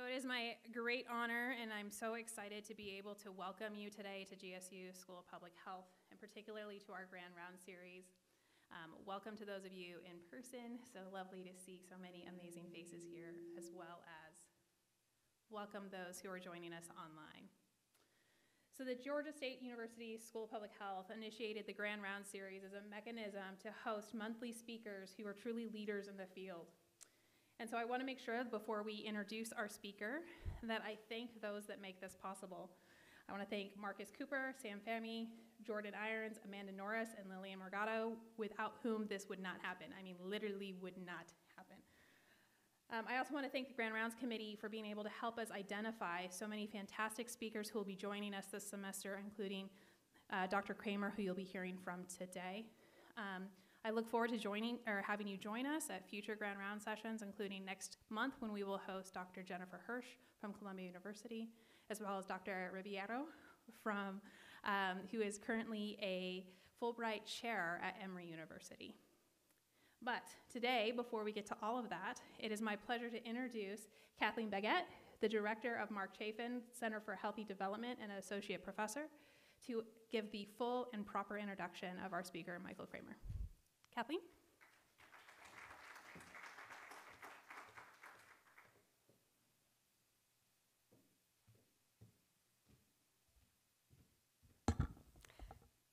So it is my great honor, and I'm so excited to be able to welcome you today to GSU School of Public Health, and particularly to our Grand Round series. Um, welcome to those of you in person. So lovely to see so many amazing faces here, as well as welcome those who are joining us online. So the Georgia State University School of Public Health initiated the Grand Round series as a mechanism to host monthly speakers who are truly leaders in the field. And so I want to make sure before we introduce our speaker that I thank those that make this possible. I want to thank Marcus Cooper, Sam Fami, Jordan Irons, Amanda Norris, and Lillian Morgado, without whom this would not happen. I mean, literally would not happen. Um, I also want to thank the Grand Rounds Committee for being able to help us identify so many fantastic speakers who will be joining us this semester, including uh, Dr. Kramer, who you'll be hearing from today. Um, I look forward to joining or having you join us at future Grand Round sessions, including next month when we will host Dr. Jennifer Hirsch from Columbia University, as well as Dr. Ribeiro from, um, who is currently a Fulbright chair at Emory University. But today, before we get to all of that, it is my pleasure to introduce Kathleen Baggett, the director of Mark Chaffin Center for Healthy Development and associate professor, to give the full and proper introduction of our speaker, Michael Kramer. Kathleen?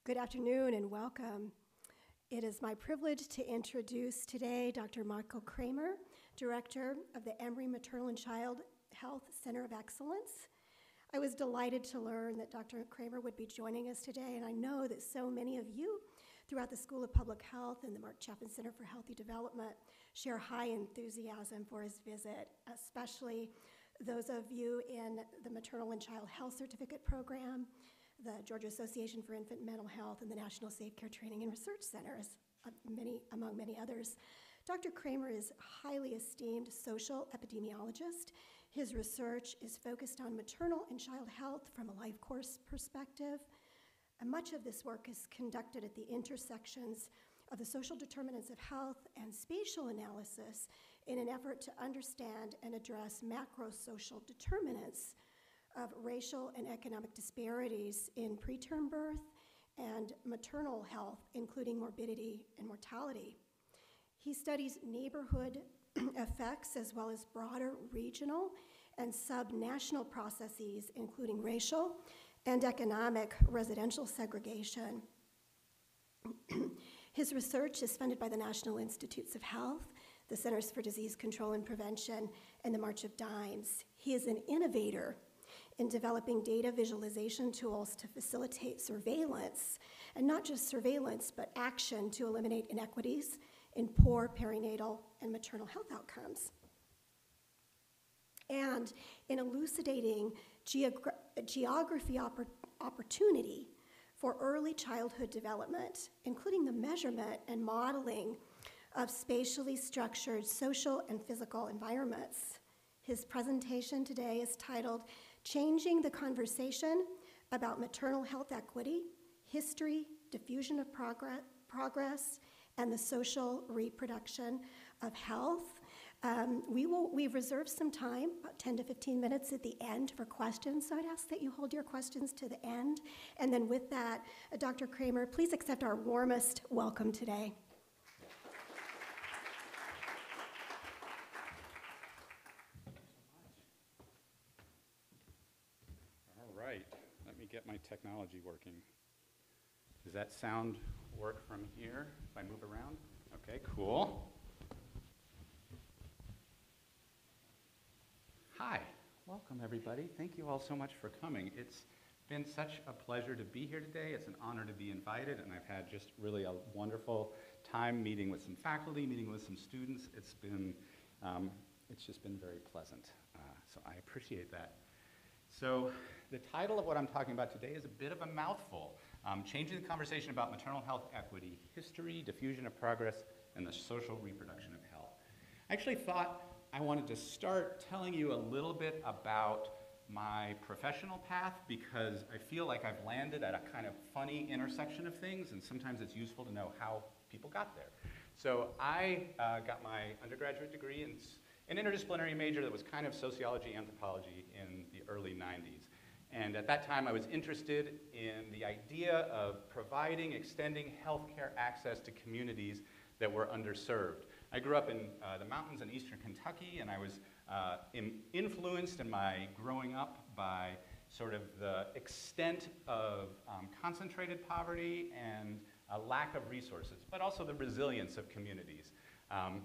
Good afternoon and welcome. It is my privilege to introduce today Dr. Michael Kramer, Director of the Emory Maternal and Child Health Center of Excellence. I was delighted to learn that Dr. Kramer would be joining us today, and I know that so many of you throughout the School of Public Health and the Mark Chaffin Center for Healthy Development share high enthusiasm for his visit, especially those of you in the Maternal and Child Health Certificate Program, the Georgia Association for Infant Mental Health, and the National Safe Care Training and Research Centers, uh, many, among many others. Dr. Kramer is highly esteemed social epidemiologist. His research is focused on maternal and child health from a life course perspective, and much of this work is conducted at the intersections of the social determinants of health and spatial analysis in an effort to understand and address macro social determinants of racial and economic disparities in preterm birth and maternal health, including morbidity and mortality. He studies neighborhood effects as well as broader regional and subnational processes, including racial and economic residential segregation. His research is funded by the National Institutes of Health, the Centers for Disease Control and Prevention, and the March of Dimes. He is an innovator in developing data visualization tools to facilitate surveillance, and not just surveillance, but action to eliminate inequities in poor perinatal and maternal health outcomes. And in elucidating geogra geography oppor opportunity for early childhood development, including the measurement and modeling of spatially structured social and physical environments. His presentation today is titled Changing the Conversation about Maternal Health Equity, History, Diffusion of progress and the Social Reproduction of Health. Um, we will, we've reserved some time, about 10 to 15 minutes at the end for questions, so I'd ask that you hold your questions to the end. And then with that, uh, Dr. Kramer, please accept our warmest welcome today. All right, let me get my technology working. Does that sound work from here if I move around? Okay, cool. Hi, welcome everybody. Thank you all so much for coming. It's been such a pleasure to be here today. It's an honor to be invited, and I've had just really a wonderful time meeting with some faculty, meeting with some students. It's been, um, it's just been very pleasant. Uh, so I appreciate that. So the title of what I'm talking about today is a bit of a mouthful. Um, changing the conversation about maternal health equity, history, diffusion of progress, and the social reproduction of health. I actually thought I wanted to start telling you a little bit about my professional path because I feel like I've landed at a kind of funny intersection of things, and sometimes it's useful to know how people got there. So I uh, got my undergraduate degree in, an interdisciplinary major that was kind of sociology, anthropology in the early 90s. And at that time, I was interested in the idea of providing, extending healthcare access to communities that were underserved. I grew up in uh, the mountains in eastern Kentucky, and I was uh, in, influenced in my growing up by sort of the extent of um, concentrated poverty and a lack of resources, but also the resilience of communities. Um,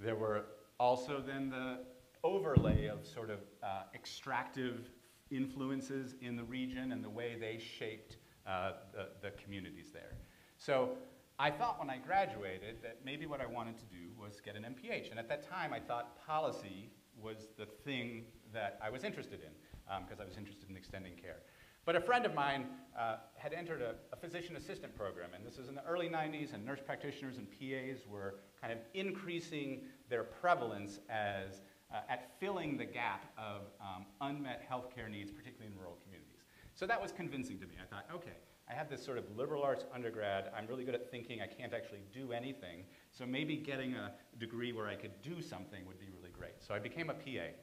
there were also then the overlay of sort of uh, extractive influences in the region and the way they shaped uh, the, the communities there. So I thought when I graduated that maybe what I wanted to do was get an MPH. And at that time, I thought policy was the thing that I was interested in because um, I was interested in extending care. But a friend of mine uh, had entered a, a, physician assistant program, and this was in the early 90s, and nurse practitioners and PAs were kind of increasing their prevalence as uh, at filling the gap of um, unmet healthcare needs, particularly in rural communities. So that was convincing to me. I thought, okay, I have this sort of liberal arts undergrad. I'm really good at thinking. I can't actually do anything. So maybe getting a degree where I could do something would be really great. So I became a PA.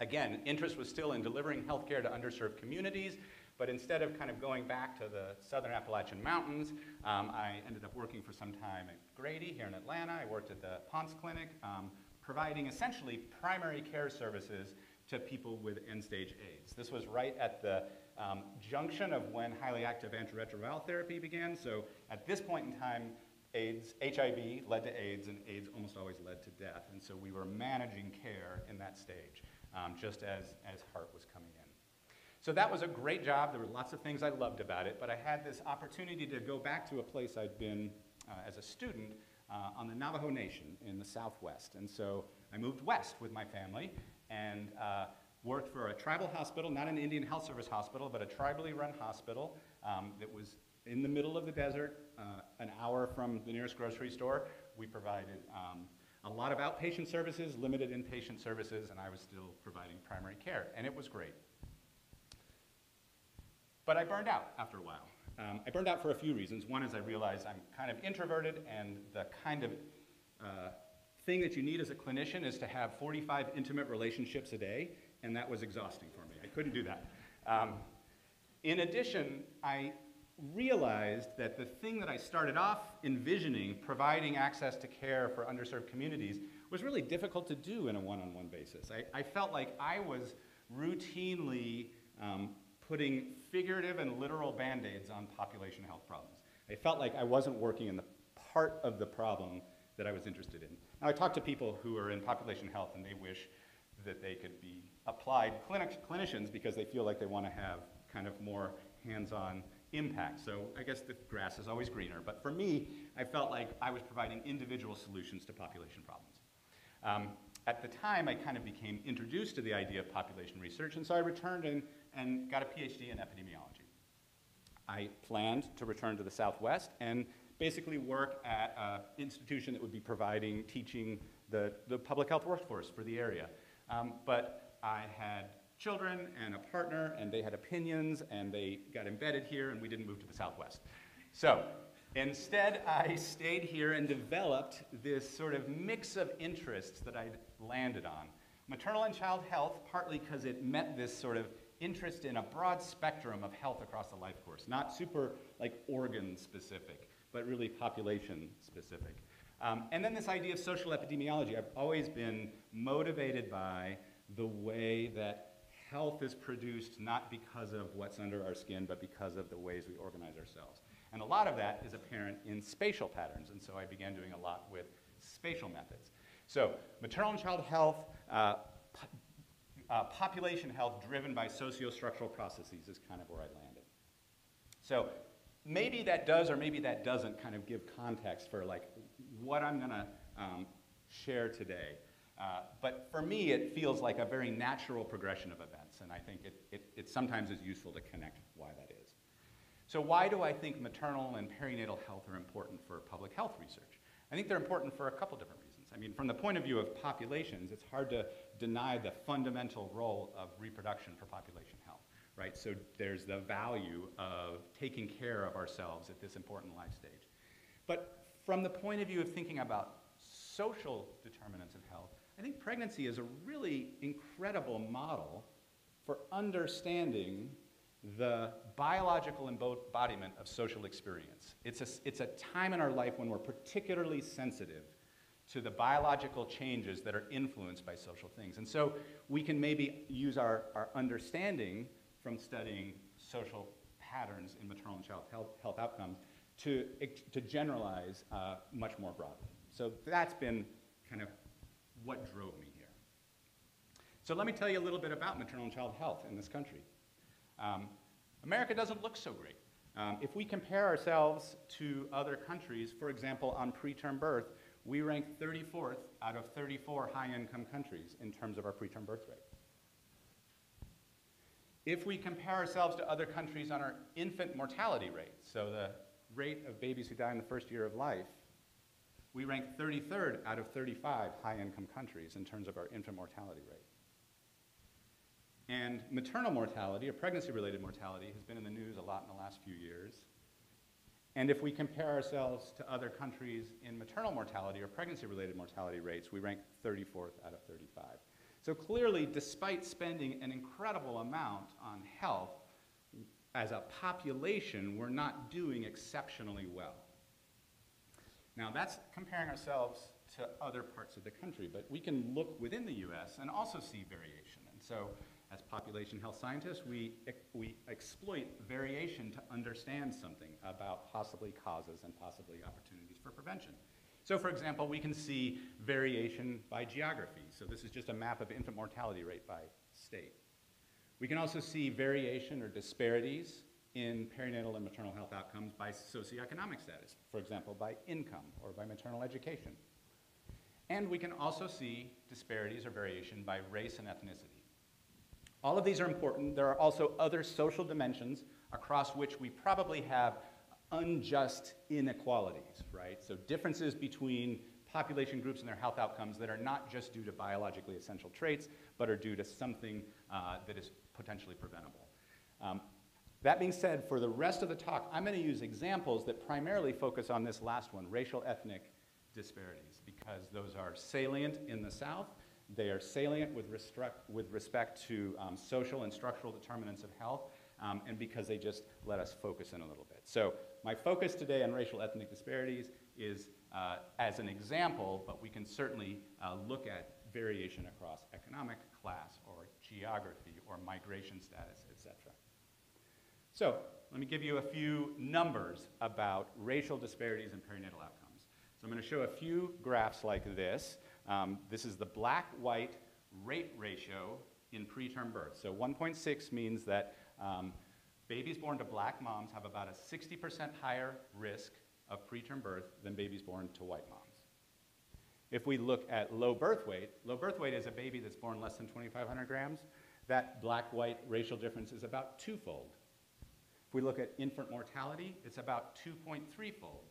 Again, interest was still in delivering healthcare to underserved communities, but instead of kind of going back to the southern Appalachian Mountains, um, I ended up working for some time at Grady here in Atlanta. I worked at the Ponce Clinic, um, providing essentially primary care services to people with end-stage AIDS. This was right at the um, junction of when highly active antiretroviral therapy began. So at this point in time, AIDS, HIV led to AIDS, and AIDS almost always led to death. And so we were managing care in that stage um, just as, as HAART was coming in. So that was a great job. There were lots of things I loved about it, but I had this opportunity to go back to a place I'd been uh, as a student uh, on the Navajo Nation in the Southwest. And so I moved west with my family and uh, worked for a tribal hospital, not an Indian Health Service hospital, but a tribally run hospital um, that was in the middle of the desert, uh, an hour from the nearest grocery store. We provided um, a lot of outpatient services, limited inpatient services, and I was still providing primary care, and it was great. But I burned out after a while. Um, I burned out for a few reasons. One is I realized I'm kind of introverted, and the kind of uh, thing that you need as a clinician is to have 45 intimate relationships a day, and that was exhausting for me. I couldn't do that. Um, in addition, I realized that the thing that I started off envisioning, providing access to care for underserved communities, was really difficult to do in a one-on-one basis. I, I, felt like I was routinely um, putting figurative and literal band-aids on population health problems. I felt like I wasn't working in the part of the problem that I was interested in. Now, I talk to people who are in population health and they wish that they could be applied clinic clinicians because they feel like they want to have kind of more hands-on impact. So I guess the grass is always greener. But for me, I felt like I was providing individual solutions to population problems. Um, at the time, I kind of became introduced to the idea of population research, and so I returned and, and got a PhD in epidemiology. I planned to return to the Southwest and basically work at an institution that would be providing, teaching the, the public health workforce for the area. Um, but I had children and a partner, and they had opinions, and they got embedded here, and we didn't move to the Southwest. So instead, I stayed here and developed this sort of mix of interests that I'd landed on. Maternal and child health, partly because it met this sort of interest in a broad spectrum of health across the life course, not super like organ specific, but really population specific. Um, and then this idea of social epidemiology. I've always been motivated by the way that health is produced not because of what's under our skin, but because of the ways we organize ourselves. And a lot of that is apparent in spatial patterns, and so I began doing a lot with spatial methods. So maternal and child health, uh, po uh, population health driven by socio-structural processes is kind of where I landed. So maybe that does or maybe that doesn't kind of give context for like what I'm going to um, share today. Uh, but for me, it feels like a very natural progression of events, and I think it, it, it sometimes is useful to connect why that is. So why do I think maternal and perinatal health are important for public health research? I think they're important for a couple different reasons. I mean, from the point of view of populations, it's hard to deny the fundamental role of reproduction for population health, right? So there's the value of taking care of ourselves at this important life stage. But from the point of view of thinking about social determinants I think pregnancy is a really incredible model for understanding the biological embodiment of social experience. It's a, it's a time in our life when we're particularly sensitive to the biological changes that are influenced by social things. And so we can maybe use our, our understanding from studying social patterns in maternal and child health, health outcomes to, to generalize uh, much more broadly. So that's been kind of what drove me here. So let me tell you a little bit about maternal and child health in this country. Um, America doesn't look so great. Um, if we compare ourselves to other countries, for example, on preterm birth, we rank 34th out of 34 high-income countries in terms of our preterm birth rate. If we compare ourselves to other countries on our infant mortality rate, so the rate of babies who die in the first year of life, we rank 33rd out of 35 high-income countries in terms of our infant mortality rate. And maternal mortality, or pregnancy-related mortality, has been in the news a lot in the last few years. And if we compare ourselves to other countries in maternal mortality or pregnancy-related mortality rates, we rank 34th out of 35. So clearly, despite spending an incredible amount on health, as a population, we're not doing exceptionally well. Now, that's comparing ourselves to other parts of the country, but we can look within the US and also see variation. And so, as population health scientists, we, we exploit variation to understand something about possibly causes and possibly opportunities for prevention. So, for example, we can see variation by geography. So, this is just a map of infant mortality rate by state. We can also see variation or disparities in perinatal and maternal health outcomes by socioeconomic status, for example, by income or by maternal education. And we can also see disparities or variation by race and ethnicity. All of these are important. There are also other social dimensions across which we probably have unjust inequalities, right? So differences between population groups and their health outcomes that are not just due to biologically essential traits, but are due to something uh, that is potentially preventable. Um, that being said, for the rest of the talk, I'm going to use examples that primarily focus on this last one, racial ethnic disparities, because those are salient in the South. They are salient with, with respect to um, social and structural determinants of health, um, and because they just let us focus in a little bit. So my focus today on racial ethnic disparities is uh, as an example, but we can certainly uh, look at variation across economic, class, or geography, or migration status. So let me give you a few numbers about racial disparities in perinatal outcomes. So I'm going to show a few graphs like this. Um, this is the black-white rate ratio in preterm birth. So 1.6 means that um, babies born to black moms have about a 60% higher risk of preterm birth than babies born to white moms. If we look at low birth weight, low birth weight is a baby that's born less than 2,500 grams. That black-white racial difference is about twofold. If we look at infant mortality, it's about 2.3-fold.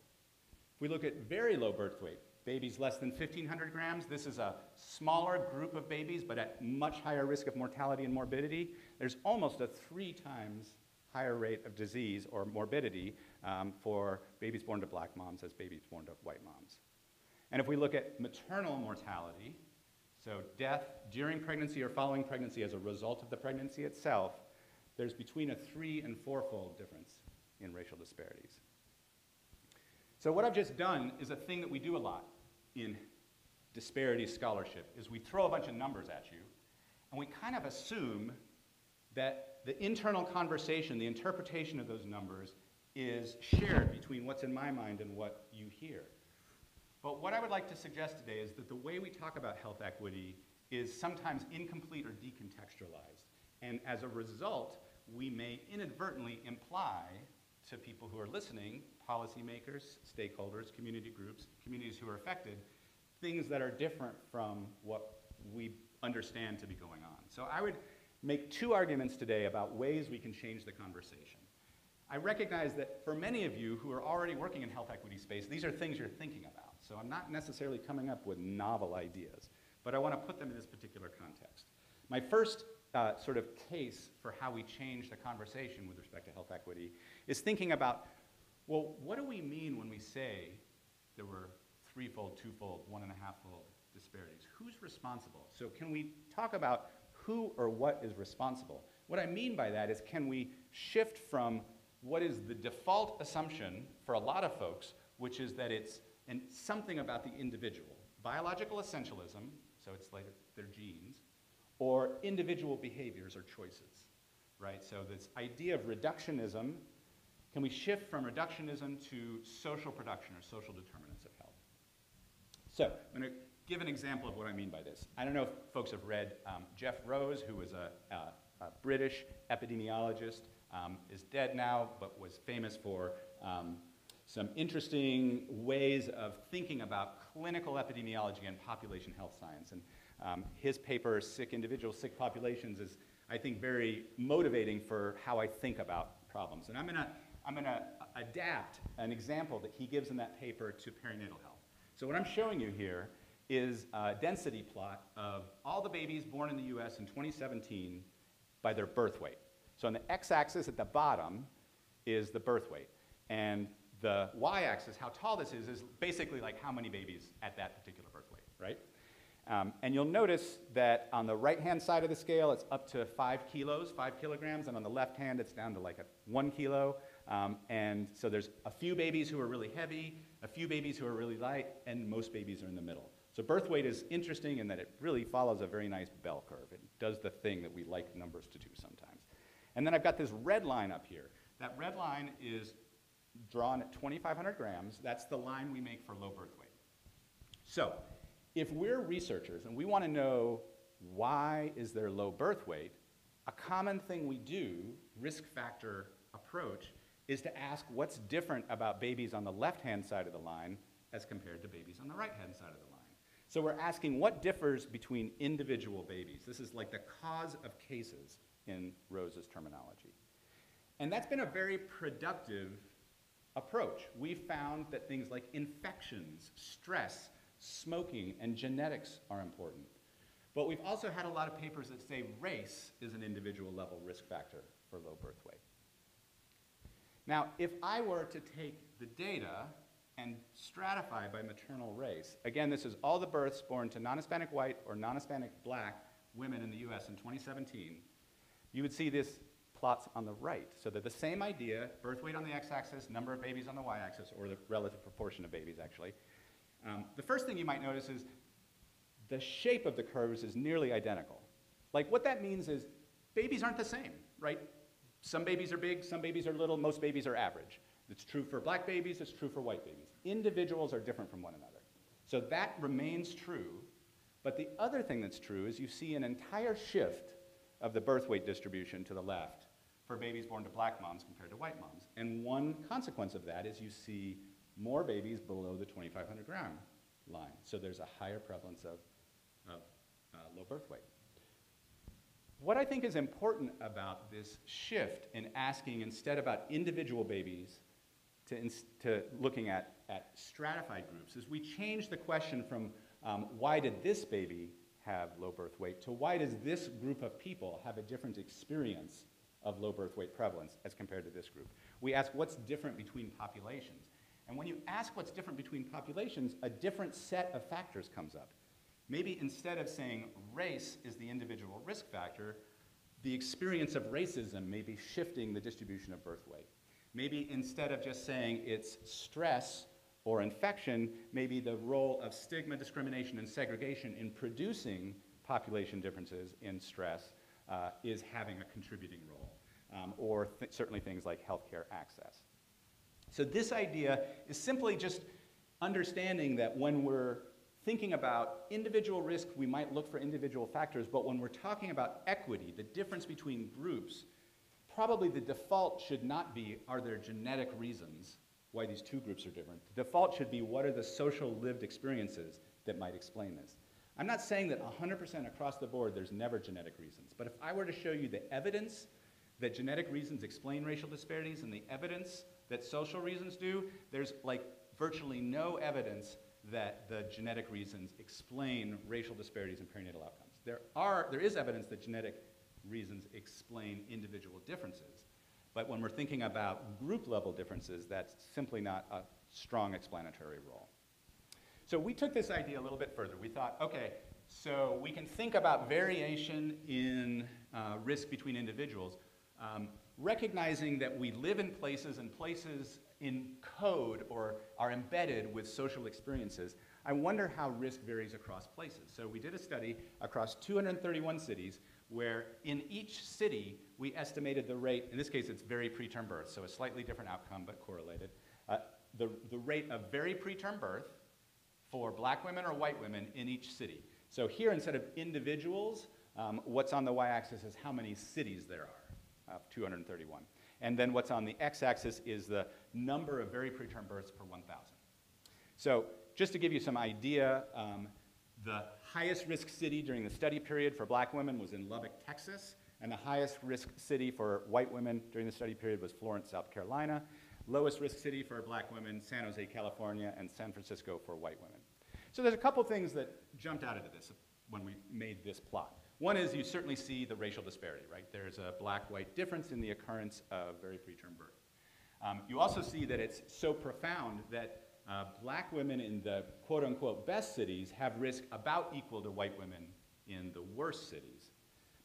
If we look at very low birth weight, babies less than 1,500 grams, this is a smaller group of babies, but at much higher risk of mortality and morbidity. There's almost a three times higher rate of disease or morbidity um, for babies born to black moms as babies born to white moms. And if we look at maternal mortality, so death during pregnancy or following pregnancy as a result of the pregnancy itself, there's between a three and fourfold difference in racial disparities. So what I've just done is a thing that we do a lot in disparity scholarship, is we throw a bunch of numbers at you, and we kind of assume that the internal conversation, the interpretation of those numbers, is shared between what's in my mind and what you hear. But what I would like to suggest today is that the way we talk about health equity is sometimes incomplete or decontextualized. And as a result, we may inadvertently imply to people who are listening, policymakers, stakeholders, community groups, communities who are affected, things that are different from what we understand to be going on. So I would make two arguments today about ways we can change the conversation. I recognize that for many of you who are already working in health equity space, these are things you're thinking about. So I'm not necessarily coming up with novel ideas, but I want to put them in this particular context. My first uh, sort of case for how we change the conversation with respect to health equity is thinking about, well, what do we mean when we say there were threefold, twofold, one and a half fold disparities? Who's responsible. So can we talk about who or what is responsible? What I mean by that is can we shift from what is the default assumption for a lot of folks, which is that it's an, something about the individual, biological essentialism, so it's like their genes, or individual behaviors or choices, right? So this idea of reductionism, can we shift from reductionism to social production or social determinants of health? So I'm going to give an example of what I mean by this. I don't know if folks have read um, Jeff Rose, who was a, a, a British epidemiologist, um, is dead now, but was famous for um, some interesting ways of thinking about clinical epidemiology and population health science. And um, his paper, Sick Individuals, Sick Populations, is, I think, very motivating for how I think about problems. And I'm going to I'm gonna adapt an example that he gives in that paper to perinatal health. So what I'm showing you here is a density plot of all the babies born in the US in 2017 by their birth weight. So on the x-axis at the bottom is the birth weight. And the y-axis, how tall this is, is basically like how many babies at that particular birth weight, right? Um, and you'll notice that on the right-hand side of the scale, it's up to five kilos, five kilograms, and on the left hand, it's down to like a one kilo. Um, and so there's a few babies who are really heavy, a few babies who are really light, and most babies are in the middle. So birth weight is interesting in that it really follows a very nice bell curve. It does the thing that we like numbers to do sometimes. And then I've got this red line up here. That red line is drawn at 2,500 grams. That's the line we make for low birth weight. So if we're researchers and we want to know why is there low birth weight, a common thing we do, risk factor approach, is to ask what's different about babies on the left-hand side of the line as compared to babies on the right-hand side of the line. So we're asking what differs between individual babies. This is like the cause of cases in Rose's terminology. And that's been a very productive approach. We found that things like infections, stress, smoking, and genetics are important. But we've also had a lot of papers that say race is an individual level risk factor for low birth weight. Now, if I were to take the data and stratify by maternal race, again, this is all the births born to non-Hispanic white or non-Hispanic black women in the US in 2017, you would see this plots on the right. So they're the same idea, birth weight on the x-axis, number of babies on the y-axis, or the relative proportion of babies, actually. Um, the first thing you might notice is the shape of the curves is nearly identical. Like what that means is babies aren't the same, right? Some babies are big, some babies are little, most babies are average. It's true for black babies, it's true for white babies. Individuals are different from one another. So that remains true. But the other thing that's true is you see an entire shift of the birth weight distribution to the left for babies born to black moms compared to white moms. And one consequence of that is you see more babies below the 2,500 gram line. So there's a higher prevalence of, of uh, low birth weight. What I think is important about this shift in asking instead about individual babies to, to looking at, at stratified groups is we change the question from um, why did this baby have low birth weight to why does this group of people have a different experience of low birth weight prevalence as compared to this group. We ask what's different between populations. And when you ask what's different between populations, a different set of factors comes up. Maybe instead of saying race is the individual risk factor, the experience of racism may be shifting the distribution of birth weight. Maybe instead of just saying it's stress or infection, maybe the role of stigma, discrimination, and segregation in producing population differences in stress uh, is having a contributing role, um, or th certainly things like healthcare access. So this idea is simply just understanding that when we're thinking about individual risk, we might look for individual factors, but when we're talking about equity, the difference between groups, probably the default should not be, are there genetic reasons why these two groups are different? The default should be, what are the social lived experiences that might explain this? I'm not saying that 100% across the board there's never genetic reasons, but if I were to show you the evidence that genetic reasons explain racial disparities and the evidence that social reasons do, there's like virtually no evidence that the genetic reasons explain racial disparities in perinatal outcomes. There, are, there is evidence that genetic reasons explain individual differences, but when we're thinking about group level differences, that's simply not a strong explanatory role. So we took this idea a little bit further. We thought, okay, So we can think about variation in uh, risk between individuals, um, recognizing that we live in places and places in code or are embedded with social experiences. I wonder how risk varies across places. So we did a study across 231 cities where in each city we estimated the rate, in this case it's very preterm birth, so a slightly different outcome but correlated, uh, the, the rate of very preterm birth for black women or white women in each city. So here, instead of individuals, um, what's on the y-axis is how many cities there are, of 231. And then what's on the x-axis is the number of very preterm births per 1,000. So just to give you some idea, um, the highest risk city during the study period for black women was in Lubbock, Texas, and the highest risk city for white women during the study period was Florence, South Carolina. Lowest risk city for black women, San Jose, California, and San Francisco for white women. So there's a couple things that jumped out of this when we made this plot. One is you certainly see the racial disparity, right? There's a black-white difference in the occurrence of very preterm birth. Um, you also see that it's so profound that uh, black women in the quote-unquote best cities have risk about equal to white women in the worst cities.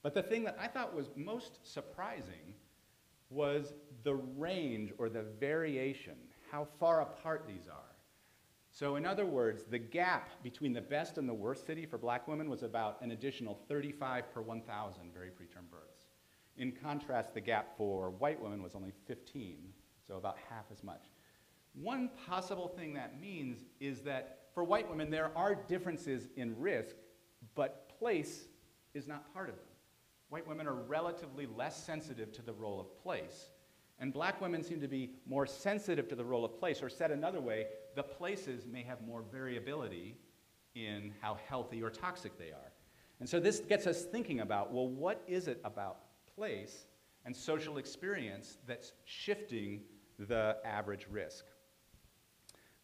But the thing that I thought was most surprising was the range or the variation, how far apart these are. So in other words, the gap between the best and the worst city for black women was about an additional 35 per 1,000 very preterm births. In contrast, the gap for white women was only 15, so about half as much. One possible thing that means is that for white women, there are differences in risk, but place is not part of them. White women are relatively less sensitive to the role of place, and black women seem to be more sensitive to the role of place, or said another way, the places may have more variability in how healthy or toxic they are. And so this gets us thinking about well, what is it about place and social experience that's shifting the average risk?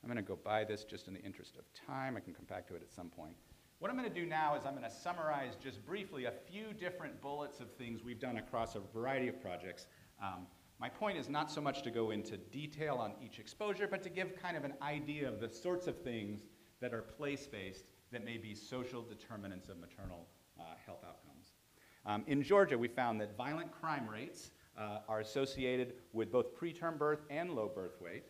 I'm going to go by this just in the interest of time. I can come back to it at some point. What I'm going to do now is I'm going to summarize just briefly a few different bullets of things we've done across a variety of projects. Um, my point is not so much to go into detail on each exposure, but to give kind of an idea of the sorts of things that are place-based that may be social determinants of maternal uh, health outcomes. Um, in Georgia, we found that violent crime rates uh, are associated with both preterm birth and low birth weight,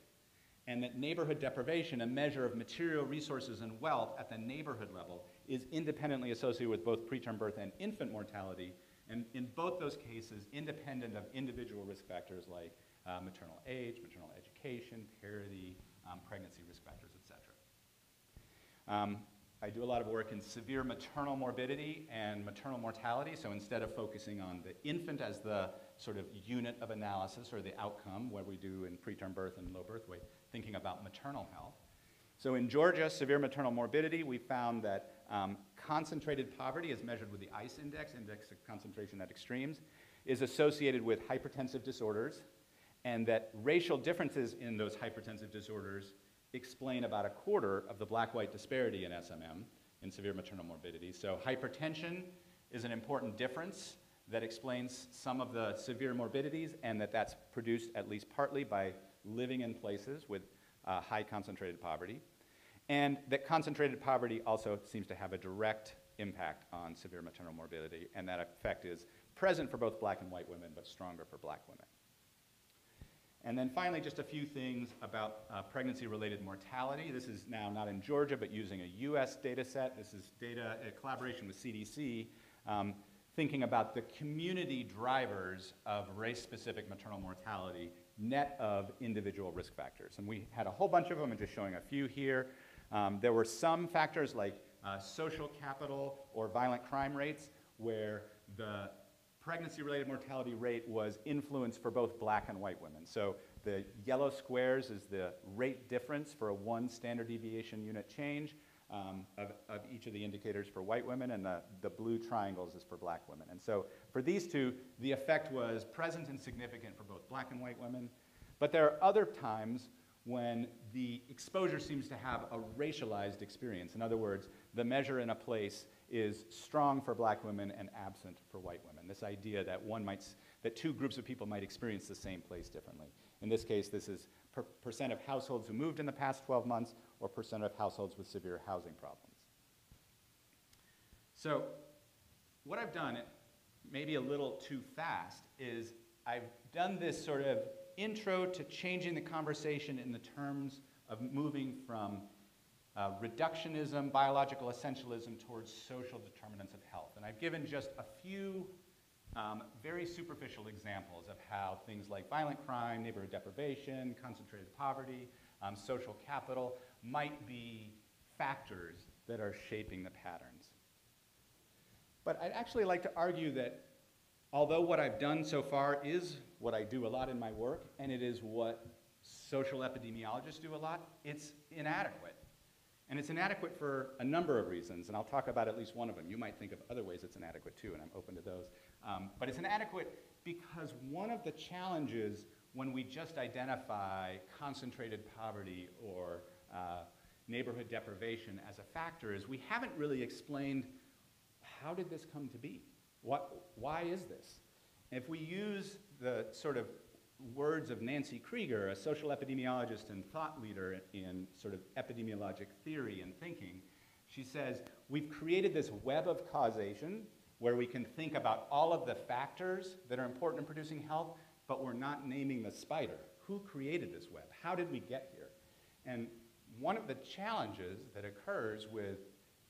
and that neighborhood deprivation, a measure of material resources and wealth at the neighborhood level, is independently associated with both preterm birth and infant mortality, and in both those cases, independent of individual risk factors like uh, maternal age, maternal education, parity, um, pregnancy risk factors, et cetera. Um, I do a lot of work in severe maternal morbidity and maternal mortality, so instead of focusing on the infant as the sort of unit of analysis or the outcome, what we do in preterm birth and low birth weight, thinking about maternal health. So in Georgia, severe maternal morbidity, we found that um, concentrated poverty, as measured with the ICE index, index of concentration at extremes, is associated with hypertensive disorders, and that racial differences in those hypertensive disorders explain about a quarter of the black-white disparity in SMM, in severe maternal morbidity. So hypertension is an important difference that explains some of the severe morbidities, and that that's produced at least partly by living in places with uh, high concentrated poverty and that concentrated poverty also seems to have a direct impact on severe maternal morbidity, and that effect is present for both black and white women, but stronger for black women. And then finally, just a few things about uh, pregnancy-related mortality. This is now not in Georgia, but using a U.S. data set. This is data, a collaboration with CDC, um, thinking about the community drivers of race-specific maternal mortality net of individual risk factors. And we had a whole bunch of them, and just showing a few here. Um, there were some factors like uh, social capital or violent crime rates where the pregnancy-related mortality rate was influenced for both black and white women. So the yellow squares is the rate difference for a one standard deviation unit change um, of, of, each of the indicators for white women, and the, the blue triangles is for black women. And so for these two, the effect was present and significant for both black and white women. But there are other times when the exposure seems to have a racialized experience. In other words, the measure in a place is strong for black women and absent for white women. This idea that one might, that two groups of people might experience the same place differently. In this case, this is per percent of households who moved in the past 12 months or percent of households with severe housing problems. So, what I've done, maybe a little too fast, is I've done this sort of intro to changing the conversation in the terms of moving from uh, reductionism, biological essentialism, towards social determinants of health. And I've given just a few um, very superficial examples of how things like violent crime, neighborhood deprivation, concentrated poverty, um, social capital might be factors that are shaping the patterns. But I'd actually like to argue that although what I've done so far is what I do a lot in my work, and it is what social epidemiologists do a lot, it's inadequate. And it's inadequate for a number of reasons, and I'll talk about at least one of them. You might think of other ways it's inadequate too, and I'm open to those. Um, but it's inadequate because one of the challenges when we just identify concentrated poverty or uh, neighborhood deprivation as a factor is we haven't really explained how did this come to be? What, why is this? If we use the sort of words of Nancy Krieger, a social epidemiologist and thought leader in sort of epidemiologic theory and thinking, she says, We've created this web of causation where we can think about all of the factors that are important in producing health, but we're not naming the spider. Who created this web? How did we get here? And one of the challenges that occurs with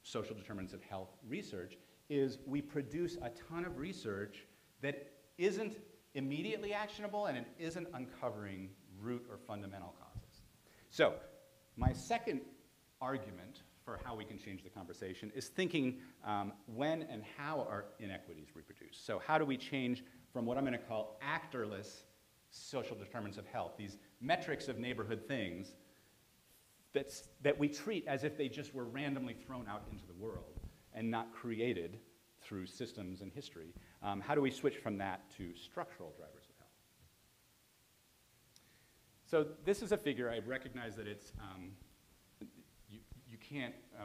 social determinants of health research is we produce a ton of research that isn't immediately actionable and it isn't uncovering root or fundamental causes. So, my second argument for how we can change the conversation is thinking um, when and how are inequities reproduced. So, how do we change from what I'm going to call actorless social determinants of health, these metrics of neighborhood things that's, that we treat as if they just were randomly thrown out into the world and not created through systems and history. Um, how do we switch from that to structural drivers of health? So this is a figure, I recognize that it's, um, you, you can't uh,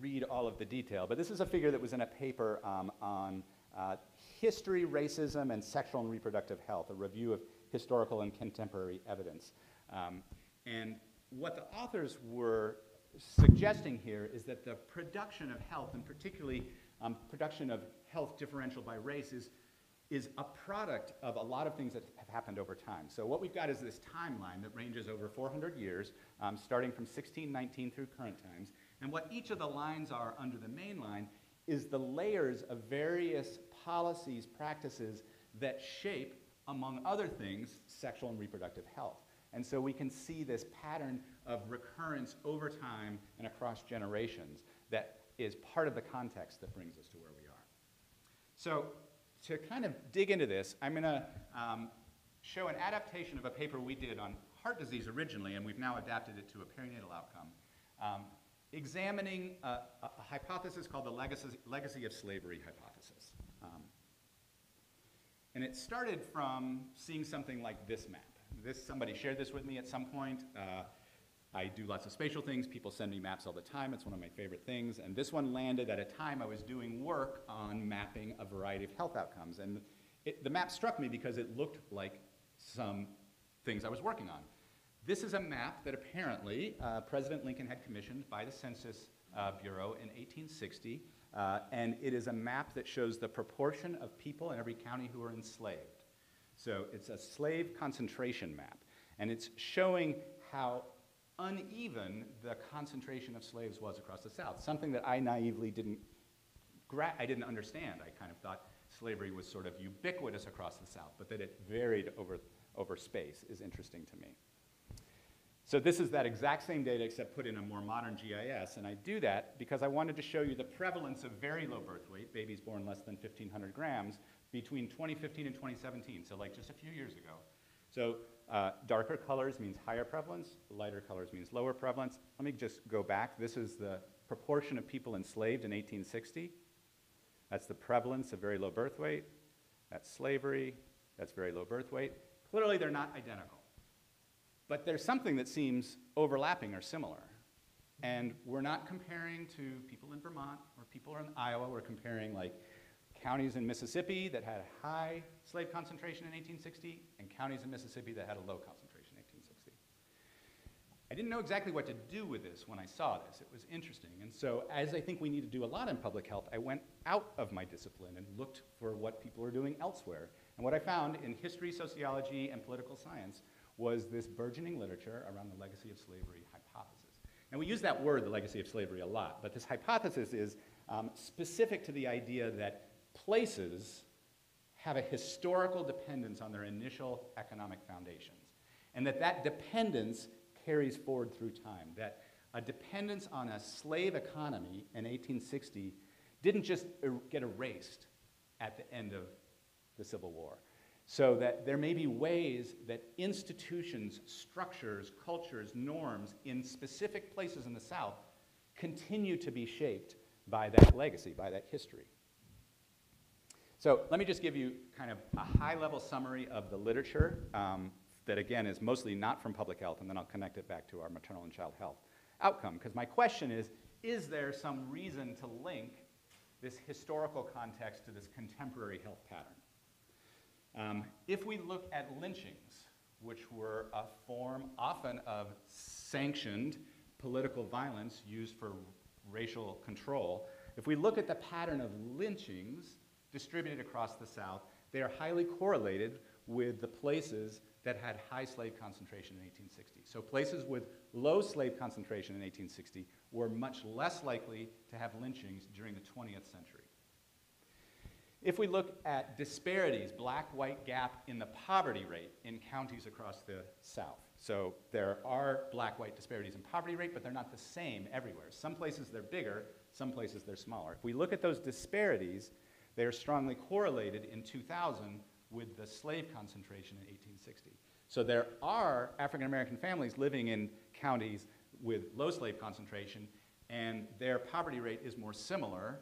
read all of the detail, but this is a figure that was in a paper um, on uh, history, racism, and sexual and reproductive health, a review of historical and contemporary evidence. Um, and what the authors were suggesting here is that the production of health, and particularly um, production of health differential by race, is, is a product of a lot of things that have happened over time. So what we've got is this timeline that ranges over 400 years, um, starting from 1619 through current times. And what each of the lines are under the main line is the layers of various policies, practices that shape, among other things, sexual and reproductive health. And so we can see this pattern of recurrence over time and across generations that is part of the context that brings us to where we are. So to kind of dig into this, I'm going to um, show an adaptation of a paper we did on heart disease originally, and we've now adapted it to a perinatal outcome, um, examining a, a, hypothesis called the legacy, legacy of slavery hypothesis. Um, and it started from seeing something like this map. This, somebody shared this with me at some point. Uh, I do lots of spatial things. People send me maps all the time. It's one of my favorite things. And this one landed at a time I was doing work on mapping a variety of health outcomes. And it, the map struck me because it looked like some things I was working on. This is a map that apparently uh, President Lincoln had commissioned by the Census uh, Bureau in 1860. Uh, and it is a map that shows the proportion of people in every county who are enslaved. So it's a slave concentration map. And it's showing how uneven the concentration of slaves was across the South, something that I naively didn't, gra- I didn't understand. I kind of thought slavery was sort of ubiquitous across the South, but that it varied over, over space is interesting to me. So this is that exact same data except put in a more modern GIS, and I do that because I wanted to show you the prevalence of very low birth weight, babies born less than 1,500 grams, between 2015 and 2017, so like just a few years ago. So uh, darker colors means higher prevalence, lighter colors means lower prevalence. Let me just go back. This is the proportion of people enslaved in 1860. That's the prevalence of very low birth weight. That's slavery. That's very low birth weight. Clearly, they're not identical. But there's something that seems overlapping or similar. And we're not comparing to people in Vermont or people in Iowa. We're comparing like counties in Mississippi that had a high slave concentration in 1860 and counties in Mississippi that had a low concentration in 1860. I didn't know exactly what to do with this when I saw this. It was interesting. And so, as I think we need to do a lot in public health, I went out of my discipline and looked for what people are doing elsewhere. And what I found in history, sociology, and political science was this burgeoning literature around the legacy of slavery hypothesis. And we use that word, the legacy of slavery, a lot, but this hypothesis is um, specific to the idea that places have a historical dependence on their initial economic foundations, and that that dependence carries forward through time, that a dependence on a slave economy in 1860 didn't just er get erased at the end of the Civil War. So that there may be ways that institutions, structures, cultures, norms in specific places in the South continue to be shaped by that legacy, by that history. So let me just give you kind of a high-level summary of the literature um, that, again, is mostly not from public health, and then I'll connect it back to our maternal and child health outcome. Because my question is, is there some reason to link this historical context to this contemporary health pattern? Um, if we look at lynchings, which were a form often of sanctioned political violence used for racial control, if we look at the pattern of lynchings distributed across the South, they are highly correlated with the places that had high slave concentration in 1860. So places with low slave concentration in 1860 were much less likely to have lynchings during the 20th century. If we look at disparities, black-white gap in the poverty rate in counties across the South. So there are black-white disparities in poverty rate, but they're not the same everywhere. Some places they're bigger, some places they're smaller. If we look at those disparities, they are strongly correlated in 2000 with the slave concentration in 1860. So there are African American families living in counties with low slave concentration, and their poverty rate is more similar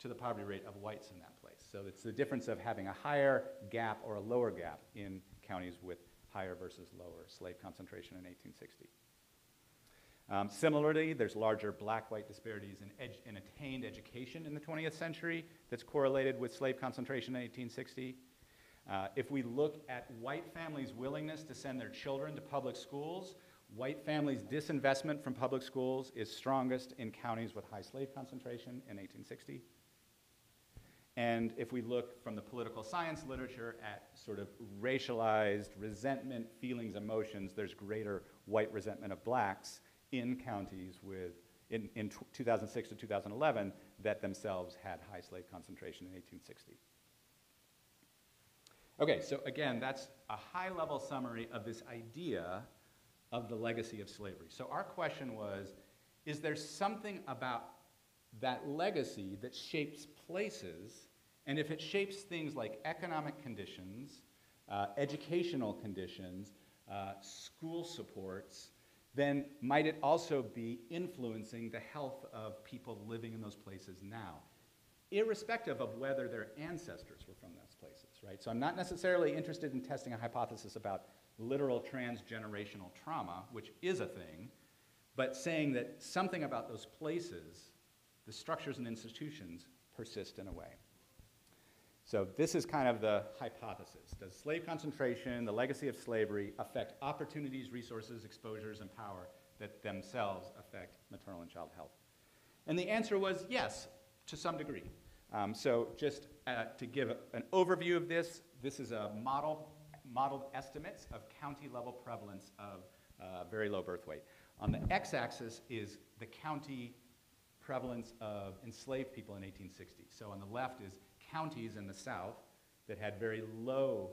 to the poverty rate of whites in that place. So it's the difference of having a higher gap or a lower gap in counties with higher versus lower slave concentration in 1860. Um, similarly, there's larger black-white disparities in, in, attained education in the 20th century that's correlated with slave concentration in 1860. Uh, if we look at white families' willingness to send their children to public schools, white families' disinvestment from public schools is strongest in counties with high slave concentration in 1860. And if we look from the political science literature at sort of racialized resentment, feelings, emotions, there's greater white resentment of blacks in counties with, in, in 2006 to 2011 that themselves had high slave concentration in 1860. Okay, so again, that's a high level summary of this idea of the legacy of slavery. So our question was is there something about that legacy that shapes places? And if it shapes things like economic conditions, uh, educational conditions, uh, school supports, then might it also be influencing the health of people living in those places now? irrespective of whether their ancestors were from those places, right? So I'm not necessarily interested in testing a hypothesis about literal transgenerational trauma, which is a thing, but saying that something about those places, the structures and institutions, persist in a way. So this is kind of the hypothesis. Does slave concentration, the legacy of slavery, affect opportunities, resources, exposures, and power that themselves affect maternal and child health? And the answer was yes, to some degree. Um, so just uh, to give an overview of this, this is a model, modeled estimates of county level prevalence of uh, very low birth weight. On the x-axis is the county prevalence of enslaved people in 1860. So on the left is counties in the south that had very low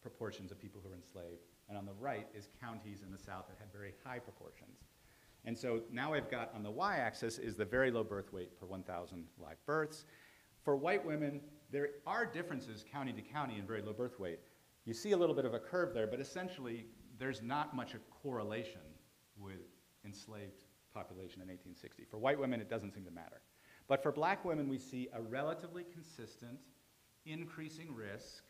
proportions of people who were enslaved. And on the right is counties in the south that had very high proportions. And so now I've got on the y-axis is the very low birth weight per 1,000 live births. For white women, there are differences county to county in very low birth weight. You see a little bit of a curve there, but essentially there's not much a correlation with enslaved population in 1860. For white women, it doesn't seem to matter. But for black women, we see a relatively consistent increasing risk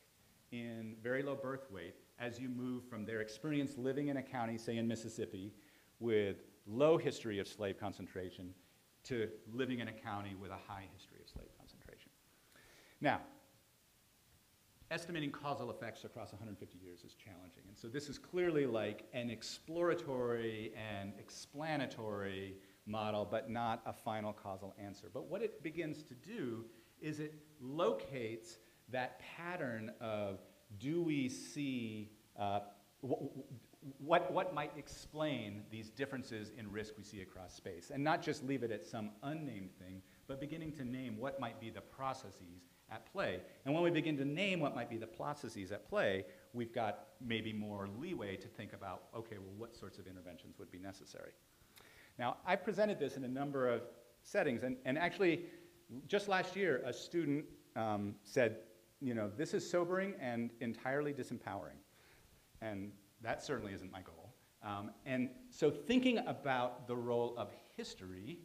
in very low birth weight as you move from their experience living in a county, say in Mississippi, with low history of slave concentration to living in a county with a high history of slave concentration. Now, estimating causal effects across 150 years is challenging. And so this is clearly like an exploratory and explanatory model, but not a final causal answer. But what it begins to do is it locates that pattern of do we see uh, what, what might explain these differences in risk we see across space, and not just leave it at some unnamed thing, but beginning to name what might be the processes at play. And when we begin to name what might be the processes at play, we've got maybe more leeway to think about, okay, well, what sorts of interventions would be necessary. Now, I presented this in a number of settings, and, and actually, just last year, a student um, said, you know, this is sobering and entirely disempowering. And that certainly isn't my goal. Um, and so thinking about the role of history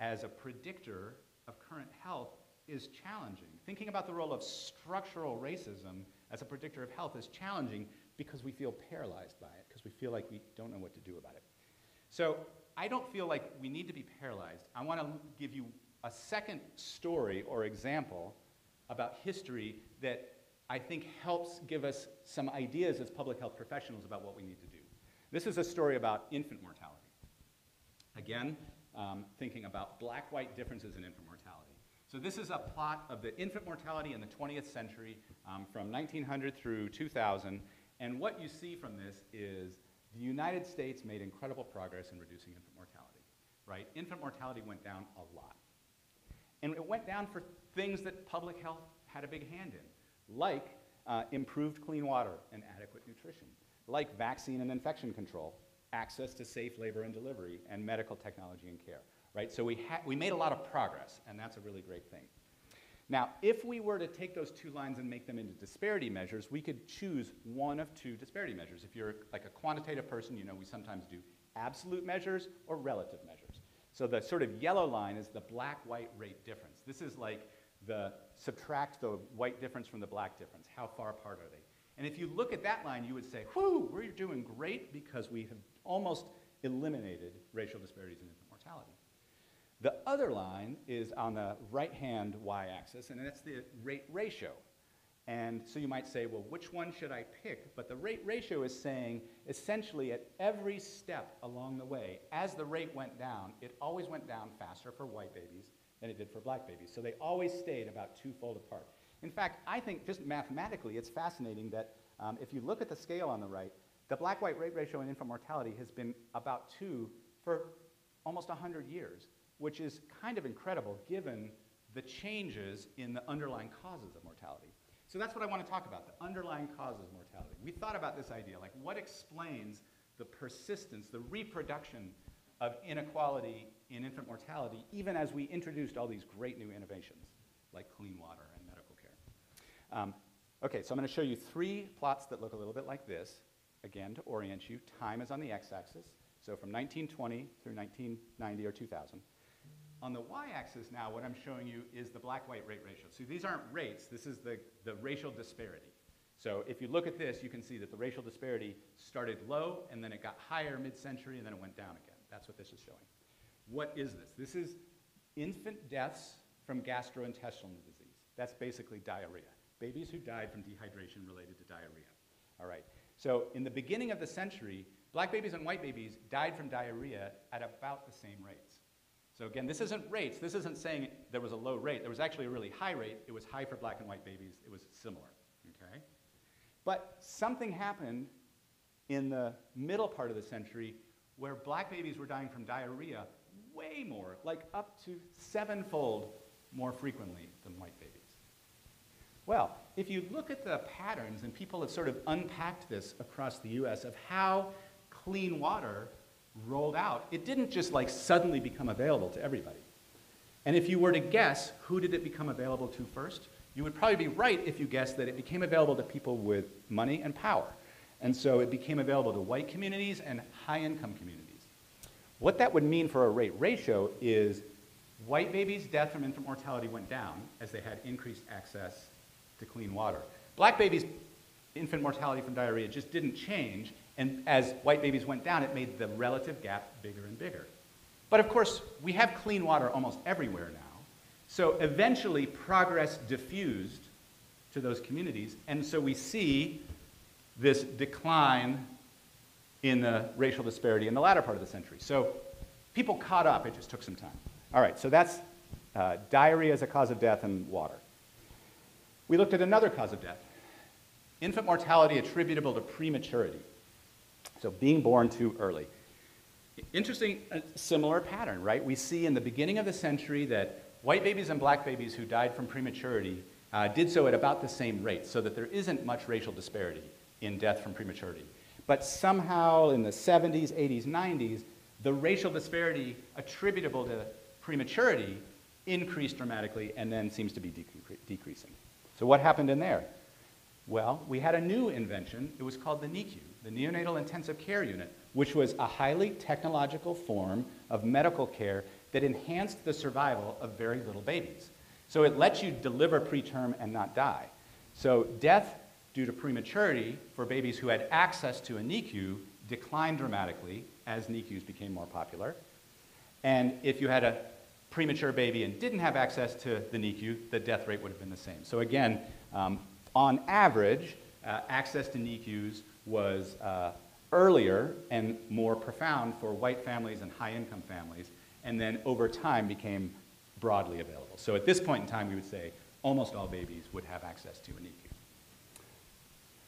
as a predictor of current health is challenging. Thinking about the role of structural racism as a predictor of health is challenging because we feel paralyzed by it, because we feel like we don't know what to do about it. So I don't feel like we need to be paralyzed. I want to give you a second story or example about history that I think helps give us some ideas as public health professionals about what we need to do. This is a story about infant mortality. Again, um, thinking about black-white differences in infant mortality. So this is a plot of the infant mortality in the 20th century um, from 1900 through 2000. And what you see from this is the United States made incredible progress in reducing infant mortality, right? Infant mortality went down a lot. And it went down for things that public health had a big hand in, like uh, improved clean water and adequate nutrition, like vaccine and infection control, access to safe labor and delivery, and medical technology and care, right? So we, we made a lot of progress, and that's a really great thing. Now, if we were to take those two lines and make them into disparity measures, we could choose one of two disparity measures. If you're like a quantitative person, you know we sometimes do absolute measures or relative measures. So the sort of yellow line is the black-white rate difference. This is like the subtract the white difference from the black difference. How far apart are they? And if you look at that line, you would say, whew, we're doing great because we have almost eliminated racial disparities in infant mortality. The other line is on the right-hand y-axis, and that's the rate ratio. And so you might say, well, which one should I pick? But the rate ratio is saying essentially at every step along the way, as the rate went down, it always went down faster for white babies than it did for black babies. So they always stayed about twofold apart. In fact, I think just mathematically, it's fascinating that um, if you look at the scale on the right, the black-white rate ratio in infant mortality has been about two for almost 100 years, which is kind of incredible given the changes in the underlying causes of mortality. So that's what I want to talk about, the underlying causes of mortality. We thought about this idea, like what explains the persistence, the reproduction of inequality in infant mortality, even as we introduced all these great new innovations, like clean water and medical care. Um, okay, so I'm going to show you three plots that look a little bit like this. Again, to orient you, time is on the x-axis, so from 1920 through 1990 or 2000. On the y-axis now, what I'm showing you is the black-white rate ratio. So these aren't rates, this is the, the racial disparity. So if you look at this, you can see that the racial disparity started low, and then it got higher mid-century, and then it went down again. That's what this is showing. What is this? This is infant deaths from gastrointestinal disease. That's basically diarrhea. Babies who died from dehydration related to diarrhea. All right. So in the beginning of the century, black babies and white babies died from diarrhea at about the same rates. So again, this isn't rates. This isn't saying there was a low rate. There was actually a really high rate. It was high for black and white babies. It was similar. Okay? But something happened in the middle part of the century where black babies were dying from diarrhea way more, like up to sevenfold more frequently than white babies. Well, if you look at the patterns, and people have sort of unpacked this across the US of how clean water rolled out, it didn't just like suddenly become available to everybody. And if you were to guess, who did it become available to first? You would probably be right if you guessed that it became available to people with money and power. And so it became available to white communities and high-income communities. What that would mean for a rate ratio is white babies' death from infant mortality went down as they had increased access to clean water. Black babies' infant mortality from diarrhea just didn't change, and as white babies went down, it made the relative gap bigger and bigger. But of course, we have clean water almost everywhere now. So eventually, progress diffused to those communities. And so we see this decline in the racial disparity in the latter part of the century. So people caught up, it just took some time. All right, so that's uh, diarrhea as a cause of death and water. We looked at another cause of death infant mortality attributable to prematurity. So being born too early. Interesting, uh, similar pattern, right? We see in the beginning of the century that white babies and black babies who died from prematurity uh, did so at about the same rate, so that there isn't much racial disparity in death from prematurity. But somehow in the 70s, 80s, 90s, the racial disparity attributable to prematurity increased dramatically and then seems to be decre- decreasing. So, what happened in there? Well, we had a new invention. It was called the NICU, the Neonatal Intensive Care Unit, which was a highly technological form of medical care that enhanced the survival of very little babies. So, it lets you deliver preterm and not die. So, death due to prematurity for babies who had access to a NICU declined dramatically as NICUs became more popular. And if you had a premature baby and didn't have access to the NICU, the death rate would have been the same. So again, um, on average, uh, access to NICUs was uh, earlier and more profound for white families and high-income families, and then over time became broadly available. So at this point in time, we would say almost all babies would have access to a NICU.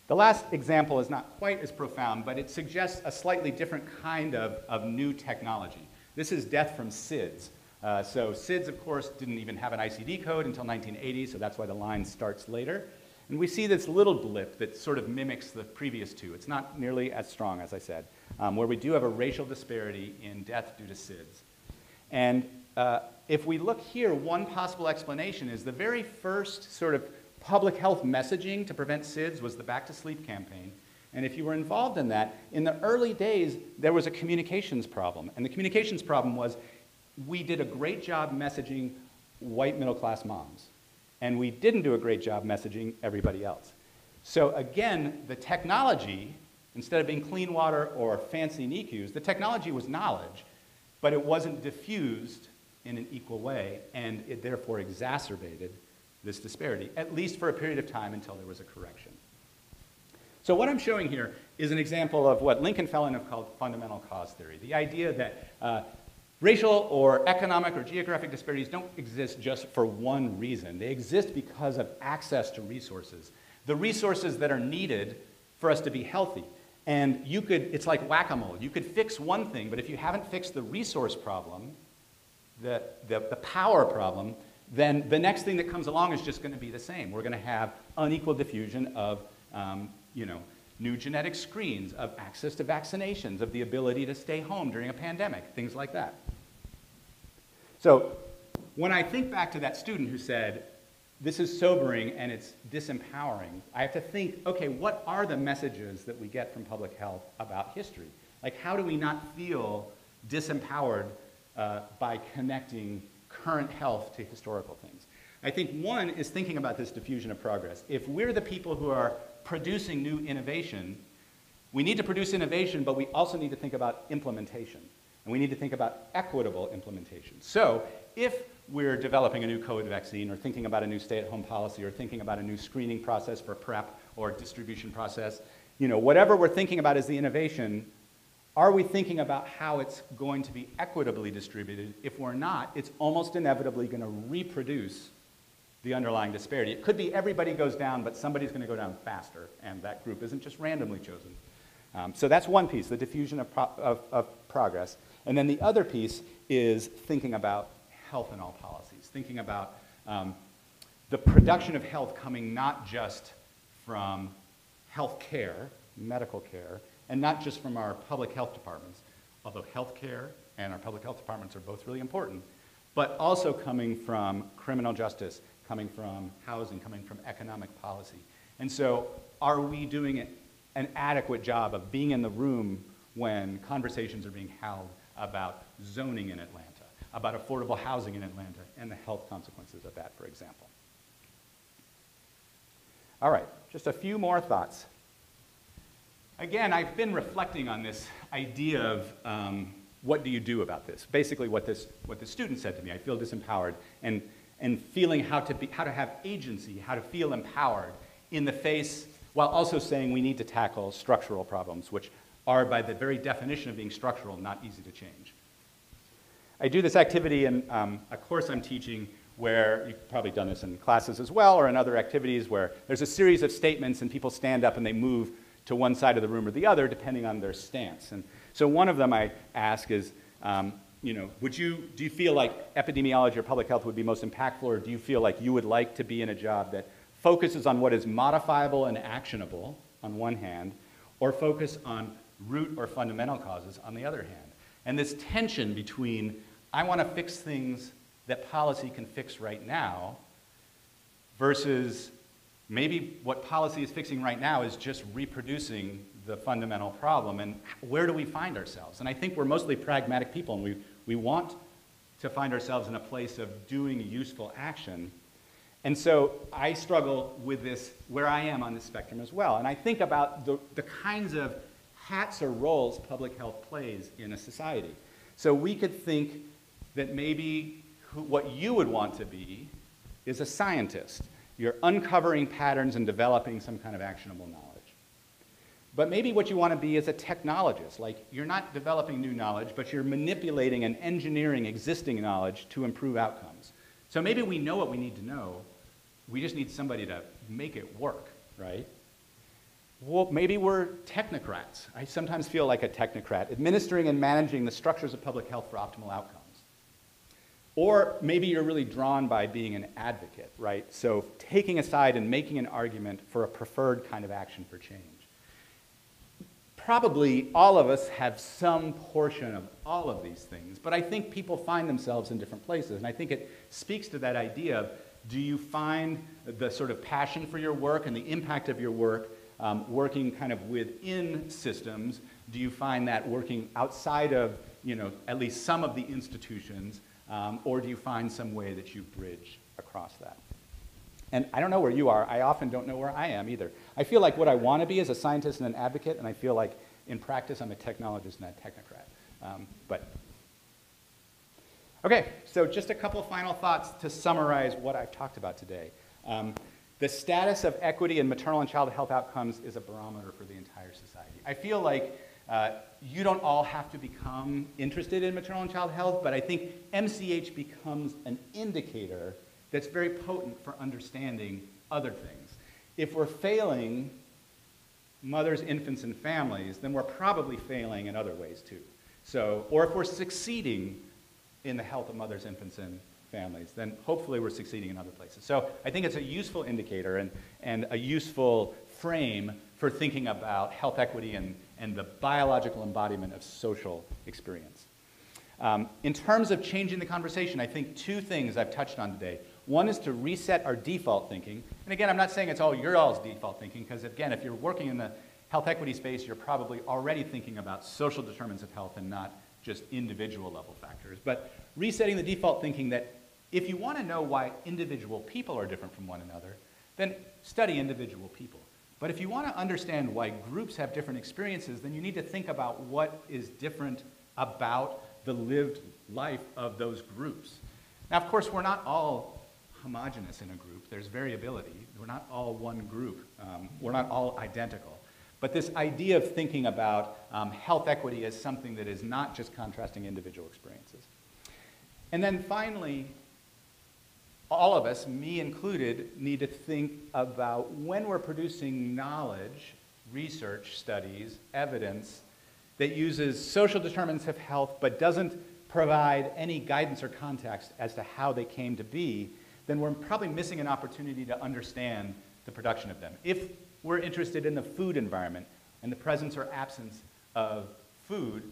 The last example is not quite as profound, but it suggests a slightly different kind of, of new technology. This is death from SIDS. Uh, so SIDS, of course, didn't even have an ICD code until 1980, so that's why the line starts later. And we see this little blip that sort of mimics the previous two. It's not nearly as strong, as I said, um, where we do have a racial disparity in death due to SIDS. And uh, if we look here, one possible explanation is the very first sort of public health messaging to prevent SIDS was the Back to Sleep campaign. And if you were involved in that, in the early days, there was a communications problem. And the communications problem was we did a great job messaging white middle class moms, and we didn't do a great job messaging everybody else. So again, the technology, instead of being clean water or fancy NICUs, the technology was knowledge, but it wasn't diffused in an equal way, and it therefore exacerbated this disparity, at least for a period of time until there was a correction. So what I'm showing here is an example of what Link and Phelan have called fundamental cause theory, the idea that uh, racial or economic or geographic disparities don't exist just for one reason. They exist because of access to resources, the resources that are needed for us to be healthy. And you could, it's like whack-a-mole. You could fix one thing, but if you haven't fixed the resource problem, the, the, the power problem, then the next thing that comes along is just going to be the same. We're going to have unequal diffusion of, um, you know, new genetic screens, of access to vaccinations, of the ability to stay home during a pandemic, things like that. So when I think back to that student who said, this is sobering and it's disempowering, I have to think, okay, what are the messages that we get from public health about history? Like, how do we not feel disempowered uh, by connecting current health to historical things. I think one is thinking about this diffusion of progress. If we're the people who are producing new innovation, we need to produce innovation, but we also need to think about implementation. And we need to think about equitable implementation. So if we're developing a new COVID vaccine or thinking about a new stay-at-home policy or thinking about a new screening process for PrEP or distribution process, you know, whatever we're thinking about is the innovation, are we thinking about how it's going to be equitably distributed? If we're not, it's almost inevitably going to reproduce the underlying disparity. It could be everybody goes down, but somebody's going to go down faster, and that group isn't just randomly chosen. Um, so that's one piece, the diffusion of, pro of, of progress. And then the other piece is thinking about health in all policies, thinking about um, the production of health coming not just from health care, medical care, and not just from our public health departments, although healthcare and our public health departments are both really important, but also coming from criminal justice, coming from housing, coming from economic policy. And so are we doing an adequate job of being in the room when conversations are being held about zoning in Atlanta, about affordable housing in Atlanta, and the health consequences of that, for example. All right, just a few more thoughts. Again, I've been reflecting on this idea of um, what do you do about this? Basically, what this, what the student said to me, I feel disempowered. And and feeling how to, be, how to have agency, how to feel empowered in the face, while also saying we need to tackle structural problems, which are, by the very definition of being structural, not easy to change. I do this activity in um, a course I'm teaching where you've probably done this in classes as well or in other activities where there's a series of statements and people stand up and they move to one side of the room or the other depending on their stance. And so one of them I ask is, um, you know, would you, do you feel like epidemiology or public health would be most impactful or do you feel like you would like to be in a job that focuses on what is modifiable and actionable on one hand or focus on root or fundamental causes on the other hand? And this tension between I want to fix things that policy can fix right now versus maybe what policy is fixing right now is just reproducing the fundamental problem and where do we find ourselves and i think we're mostly pragmatic people and we, we want to find ourselves in a place of doing useful action and so i struggle with this where i am on this spectrum as well and i think about the, the kinds of hats or roles public health plays in a society so we could think that maybe who, what you would want to be is a scientist. You're uncovering patterns and developing some kind of actionable knowledge. But maybe what you want to be is a technologist. Like, you're not developing new knowledge, but you're manipulating and engineering existing knowledge to improve outcomes. So maybe we know what we need to know. We just need somebody to make it work, right? Well, maybe we're technocrats. I sometimes feel like a technocrat, administering and managing the structures of public health for optimal outcomes. Or maybe you're really drawn by being an advocate, right? So taking a side and making an argument for a preferred kind of action for change. Probably all of us have some portion of all of these things, but I think people find themselves in different places. And I think it speaks to that idea of do you find the sort of passion for your work and the impact of your work um, working kind of within systems? Do you find that working outside of, you know, at least some of the institutions? Um, or do you find some way that you bridge across that? And I don't know where you are. I often don't know where I am either. I feel like what I want to be is a scientist and an advocate, and I feel like in practice I'm a technologist and a technocrat. Um, but okay, so just a couple final thoughts to summarize what I've talked about today. Um, the status of equity in maternal and child health outcomes is a barometer for the entire society. I feel like uh, you don't all have to become interested in maternal and child health, but I think MCH becomes an indicator that's very potent for understanding other things. If we're failing mothers, infants, and families, then we're probably failing in other ways too. So, or if we're succeeding in the health of mothers, infants, and families, then hopefully we're succeeding in other places. So I think it's a useful indicator and, and a useful frame for thinking about health equity and and the biological embodiment of social experience. Um, in terms of changing the conversation, I think two things I've touched on today. One is to reset our default thinking. And again, I'm not saying it's all your all's default thinking, because again, if you're working in the health equity space, you're probably already thinking about social determinants of health and not just individual level factors. But resetting the default thinking that if you want to know why individual people are different from one another, then study individual people. But if you want to understand why groups have different experiences, then you need to think about what is different about the lived life of those groups. Now, of course, we're not all homogenous in a group. There's variability. We're not all one group. Um, we're not all identical. But this idea of thinking about um, health equity as something that is not just contrasting individual experiences. And then finally, all of us, me included, need to think about when we're producing knowledge, research studies, evidence that uses social determinants of health but doesn't provide any guidance or context as to how they came to be, then we're probably missing an opportunity to understand the production of them. If we're interested in the food environment and the presence or absence of food,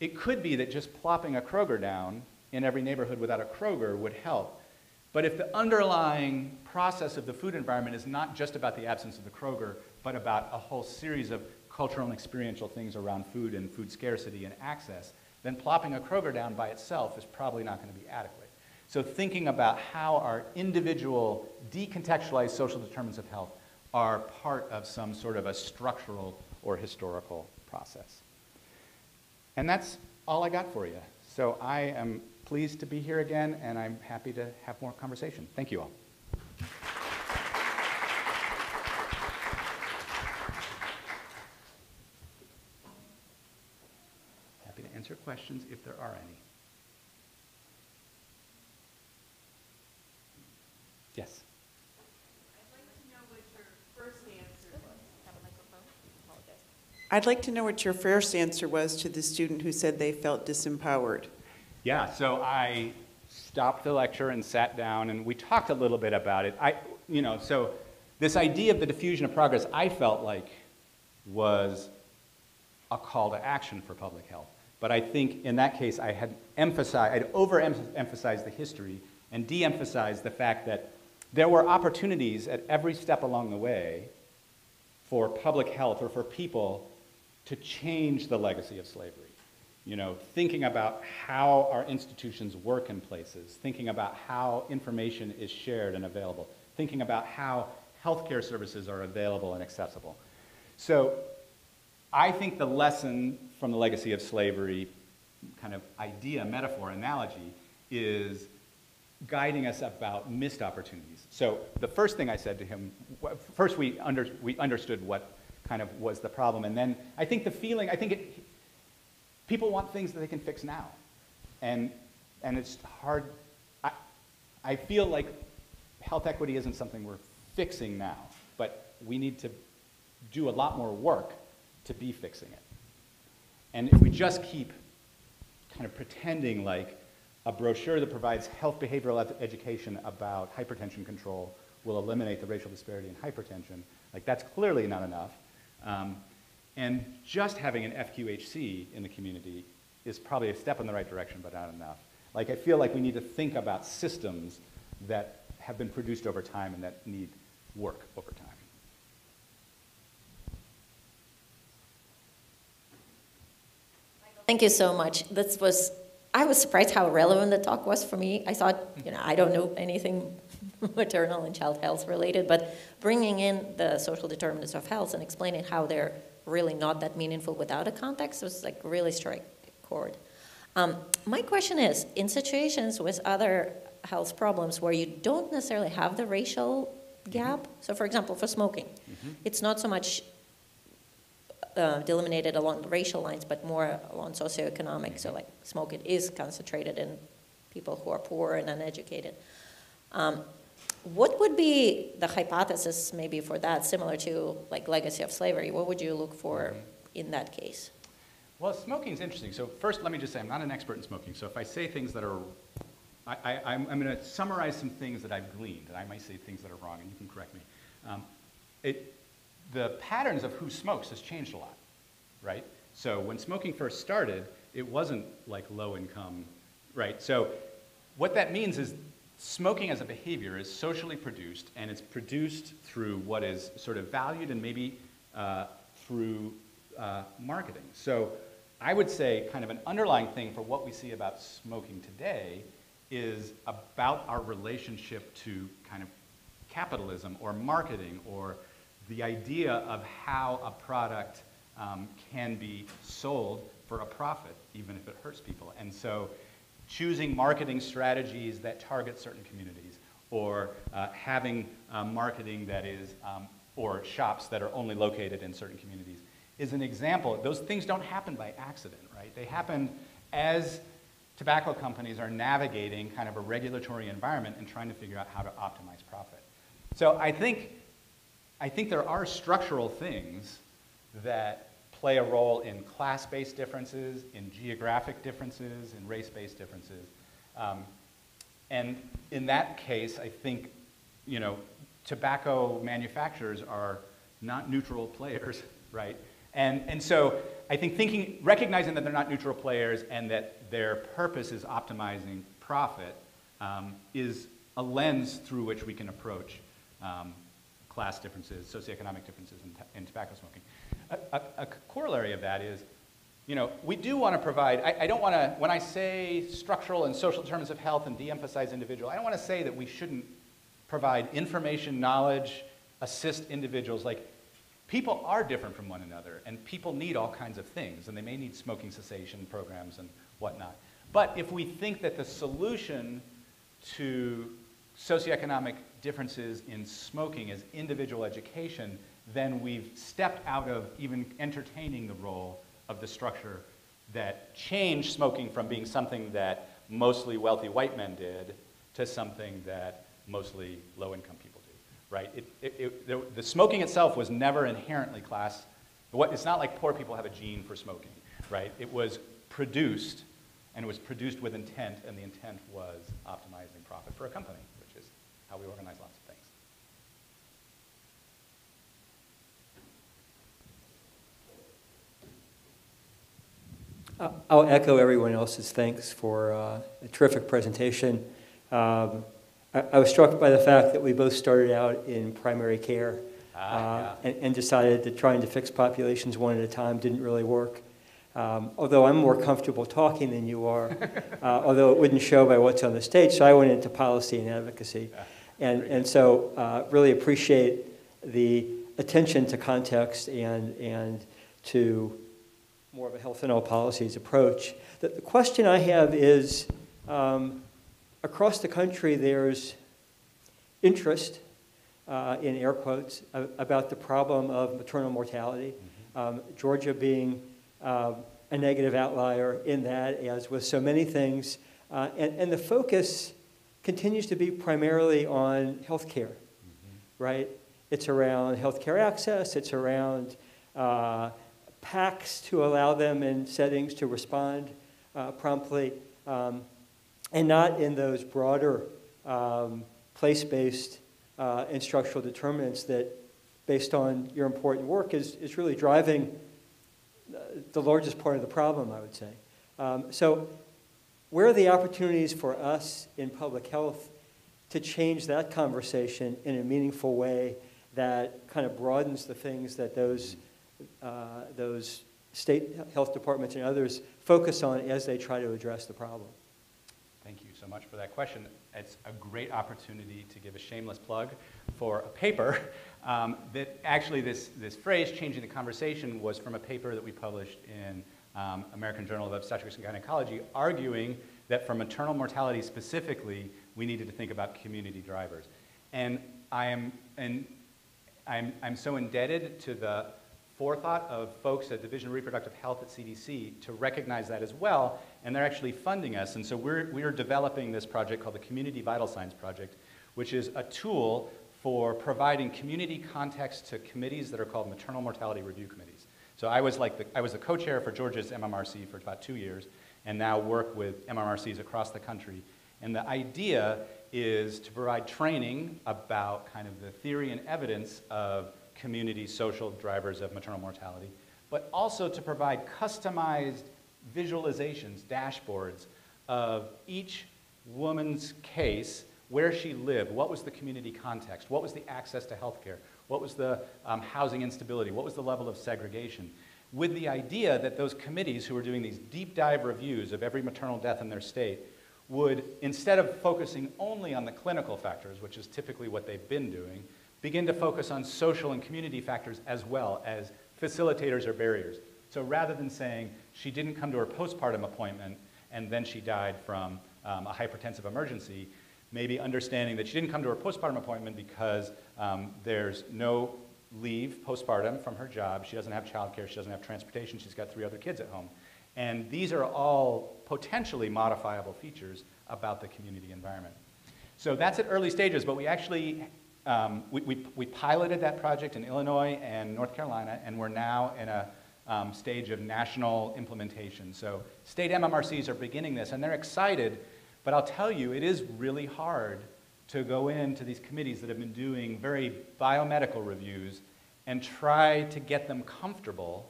it could be that just plopping a Kroger down in every neighborhood without a Kroger would help. But if the underlying process of the food environment is not just about the absence of the Kroger, but about a whole series of cultural and experiential things around food and food scarcity and access, then plopping a Kroger down by itself is probably not going to be adequate. So thinking about how our individual decontextualized social determinants of health are part of some sort of a structural or historical process. And that's all I got for you. So I am pleased to be here again, and I'm happy to have more conversation. Thank you all. Happy to answer questions if there are any. Yes. I'd like to know what your first answer was to the student who said they felt disempowered. Yeah, so I stopped the lecture and sat down, and we talked a little bit about it. I, you know, so this idea of the diffusion of progress, I felt like was a call to action for public health. But I think in that case, I had emphasized, I'd overemphasized the history and de-emphasized the fact that there were opportunities at every step along the way for public health or for people to change the legacy of slavery. You know, thinking about how our institutions work in places, thinking about how information is shared and available, thinking about how healthcare services are available and accessible. So I think the lesson from the legacy of slavery kind of idea, metaphor, analogy is guiding us about missed opportunities. So the first thing I said to him, first we, under, we understood what kind of was the problem. And then I think the feeling, I think it, people want things that they can fix now. And, and it's hard, I, I feel like health equity isn't something we're fixing now, but we need to do a lot more work to be fixing it. And if we just keep kind of pretending like a brochure that provides health behavioral ed education about hypertension control will eliminate the racial disparity in hypertension, like that's clearly not enough. Um, and just having an FQHC in the community is probably a step in the right direction, but not enough. Like, I feel like we need to think about systems that have been produced over time and that need work over time. Thank you so much. This was, I was surprised how relevant the talk was for me. I thought, you know, I don't know anything maternal and child health related, but bringing in the social determinants of health and explaining how they're really not that meaningful without a context was like really strike chord. Um, my question is, in situations with other health problems where you don't necessarily have the racial gap, mm -hmm. so for example, for smoking, mm -hmm. it's not so much uh, delimited along the racial lines, but more along socioeconomic. So, like, smoke it is concentrated in people who are poor and uneducated. Um, what would be the hypothesis maybe for that, similar to like legacy of slavery? What would you look for mm-hmm. in that case? Well, smoking is interesting. So first, let me just say I'm not an expert in smoking. So if I say things that are, I, am going to summarize some things that I've gleaned, and I might say things that are wrong, and you can correct me. Um, it, the patterns of who smokes has changed a lot, right? So when smoking first started, it wasn't like low income, right? So what that means is smoking as a behavior is socially produced, and it's produced through what is sort of valued and maybe uh, through uh, marketing. So I would say kind of an underlying thing for what we see about smoking today is about our relationship to kind of capitalism or marketing or the idea of how a product um, can be sold for a profit, even if it hurts people. And so choosing marketing strategies that target certain communities or uh, having uh, marketing that is, um, or shops that are only located in certain communities is an example. Those things don't happen by accident, right? They happen as tobacco companies are navigating kind of a regulatory environment and trying to figure out how to optimize profit. So I think I think there are structural things that play a role in class-based differences, in geographic differences, in race-based differences. Um, and in that case, I think, you know, tobacco manufacturers are not neutral players, right? And, and so I think thinking, recognizing that they're not neutral players and that their purpose is optimizing profit um, is a lens through which we can approach um, class differences, socioeconomic differences in, in tobacco smoking. A, a, a, corollary of that is, you know, we do want to provide, I, I don't want to, when I say structural and social determinants of health and de-emphasize individual, I don't want to say that we shouldn't provide information, knowledge, assist individuals. Like, people are different from one another, and people need all kinds of things, and they may need smoking cessation programs and whatnot. But if we think that the solution to socioeconomic differences in smoking as individual education, then we've stepped out of even entertaining the role of the structure that changed smoking from being something that mostly wealthy white men did to something that mostly low-income people do, right? It, it, it, the, the smoking itself was never inherently class. What, it's not like poor people have a gene for smoking, right? It was produced, and it was produced with intent, and the intent was optimizing profit for a company, how we organize lots of things. I'll echo everyone else's thanks for uh, a terrific presentation. Um, I, I was struck by the fact that we both started out in primary care Ah, uh, and, and decided that trying to fix populations one at a time didn't really work. Um, although I'm more comfortable talking than you are, uh, although it wouldn't show by what's on the stage, so I went into policy and advocacy. And, and so uh, really appreciate the attention to context and, and to more of a health and all policies approach. The, the question I have is, um, across the country, there's interest, uh, in air quotes, about the problem of maternal mortality. Um, Georgia being um, a negative outlier in that, as with so many things. Uh, and, and the focus continues to be primarily on health care, right? It's around healthcare access, it's around uh, packs to allow them in settings to respond uh, promptly, um, and not in those broader um, place-based uh, and structural determinants that, based on your important work, is, is really driving uh, the largest part of the problem, I would say. Um, so, where are the opportunities for us in public health to change that conversation in a meaningful way that kind of broadens the things that those, uh, those state health departments and others focus on as they try to address the problem? Thank you so much for that question. It's a great opportunity to give a shameless plug for a paper um, that actually this, this phrase, changing the conversation, was from a paper that we published in um, American Journal of Obstetrics and Gynecology, arguing that for maternal mortality specifically, we needed to think about community drivers. And I am, and I'm, I'm so indebted to the forethought of folks at Division of Reproductive Health at CDC to recognize that as well, and they're actually funding us. And so we're, we're developing this project called the Community Vital Signs Project, which is a tool for providing community context to committees that are called maternal mortality review committees. So I was like the, I was the co-chair for Georgia's MMRC for about two years, and now work with MMRCs across the country. And the idea is to provide training about kind of the theory and evidence of community social drivers of maternal mortality, but also to provide customized visualizations, dashboards of each woman's case, where she lived, what was the community context, what was the access to health care, what was the um, housing instability, what was the level of segregation, with the idea that those committees who were doing these deep dive reviews of every maternal death in their state would, instead of focusing only on the clinical factors, which is typically what they've been doing, begin to focus on social and community factors as well as facilitators or barriers. So rather than saying she didn't come to her postpartum appointment and then she died from um, a hypertensive emergency, maybe understanding that she didn't come to her postpartum appointment because um, there's no leave postpartum from her job, she doesn't have childcare, she doesn't have transportation, she's got three other kids at home. And these are all potentially modifiable features about the community environment. So that's at early stages, but we actually um, we, we, we, piloted that project in Illinois and North Carolina, and we're now in a um, stage of national implementation. So state MMRCs are beginning this, and they're excited, but I'll tell you, it is really hard to go into these committees that have been doing very biomedical reviews and try to get them comfortable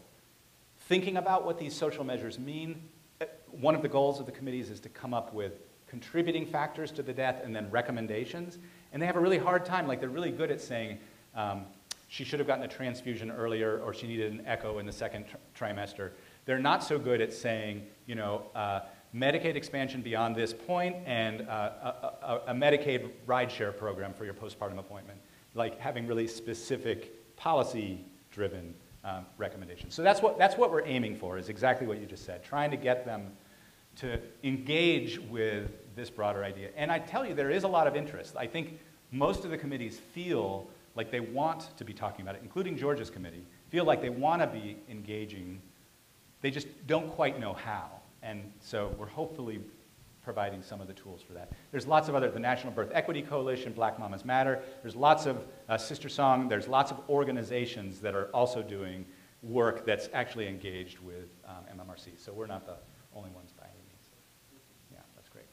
thinking about what these social measures mean. Uh, one of the goals of the committees is to come up with contributing factors to the death and then recommendations. And they have a really hard time. Like, they're really good at saying, um, she should have gotten a transfusion earlier or she needed an echo in the second tr- trimester. They're not so good at saying, you know, uh, Medicaid expansion beyond this point and uh, a, a, a, Medicaid rideshare program for your postpartum appointment. Like having really specific policy driven um, recommendations. So that's what, that's what we're aiming for, is exactly what you just said, trying to get them to engage with this broader idea. And I tell you, there is a lot of interest. I think most of the committees feel like they want to be talking about it, including Georgia's committee, feel like they want to be engaging. They just don't quite know how. And so we're hopefully providing some of the tools for that. There's lots of other, the National Birth Equity Coalition, Black Mamas Matter, there's lots of uh, SisterSong, there's lots of organizations that are also doing work that's actually engaged with um, MMRC. So we're not the only ones by any means. Yeah, that's great.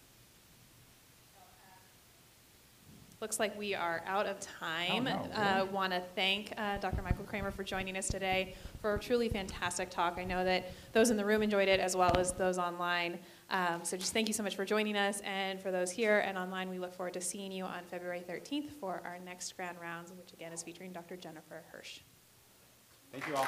Looks like we are out of time. Oh, no, Uh, Want to thank uh, Dr. Michael Kramer for joining us today for a truly fantastic talk. I know that those in the room enjoyed it as well as those online. Um, So just thank you so much for joining us, and for those here and online, we look forward to seeing you on February 13th for our next Grand Rounds, which again is featuring Dr. Jennifer Hirsch. Thank you all.